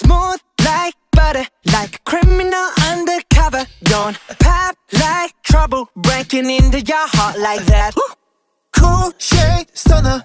Smooth like butter, like a criminal undercover. Don't pop like trouble, breaking into your heart like that. Cool shade stunner,